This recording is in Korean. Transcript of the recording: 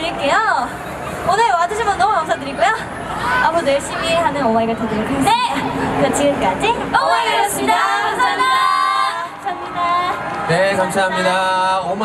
드릴게요. 오늘 와주신 분 너무 감사드리고요. 앞으로도 열심히 하는 오마이걸 되도록 하겠습니다. 네! 그럼 지금까지 오마이걸이었습니다. 감사합니다. 감사합니다. 네, 감사합니다. 오마-